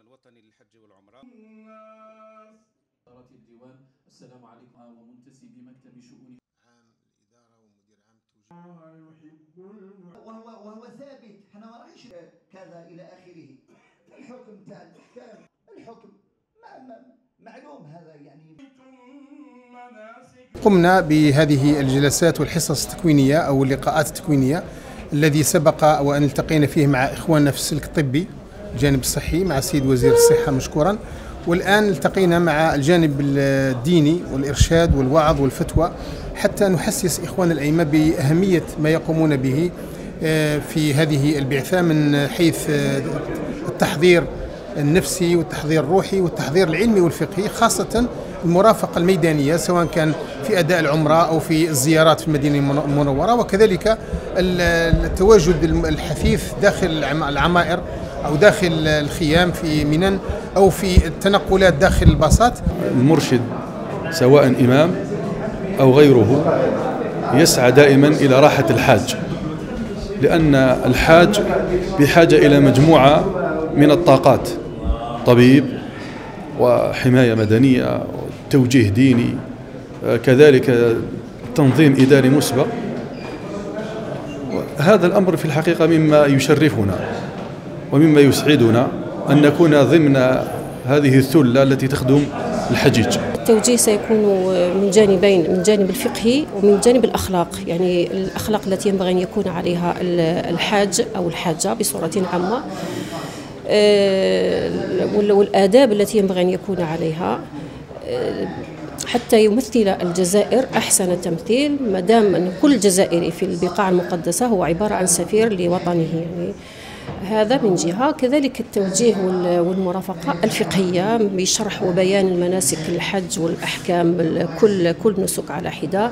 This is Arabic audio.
الوطني للحج والعمرة. إدارة الديوان. السلام عليكم. ومنتسبي مكتب شؤون عام الإدارة ومدير عام التوجيه وهو وهو ثابت. إحنا ما راحش كذا إلى آخره. الحكم تاع الإحكام. الحكم ما ما معلوم هذا يعني. قمنا بهذه الجلسات والحصص التكوينية أو اللقاءات التكوينية. الذي سبق وأن التقينا فيه مع إخواننا في السلك الطبي الجانب الصحي مع السيد وزير الصحة مشكورا. والآن التقينا مع الجانب الديني والإرشاد والوعظ والفتوى حتى نحسس إخوان الأئمة بأهمية ما يقومون به آه، في هذه البعثة من حيث آه، التحضير النفسي والتحضير الروحي والتحضير العلمي والفقهي خاصة المرافقة الميدانية سواء كان في أداء العمرة أو في الزيارات في المدينة المنورة. وكذلك ال- التواجد الحثيث داخل العم- العمائر أو داخل الخيام في منن أو في التنقلات داخل الباصات. المرشد سواء إمام أو غيره يسعى دائما إلى راحة الحاج لأن الحاج بحاجة إلى مجموعة من الطاقات طبيب وحماية مدنية توجيه ديني آه، كذلك تنظيم إداري مسبق. هذا الأمر في الحقيقة مما يشرفنا ومما يسعدنا أن نكون ضمن هذه الثلة التي تخدم الحجيج. التوجيه سيكون من جانبين من الجانب الفقهي ومن جانب الأخلاق. يعني الأخلاق التي ينبغي أن يكون عليها الحاج أو الحاجة بصورة عامة. آه، وال- والآداب التي ينبغي أن يكون عليها. حتى يمثل الجزائر أحسن تمثيل ما دام أن كل جزائري في البقاع المقدسة هو عبارة عن سفير لوطنه. يعني هذا من جهة. كذلك التوجيه وال- والمرافقة الفقهية بشرح وبيان المناسك الحج والأحكام كل كل نسك على حدة.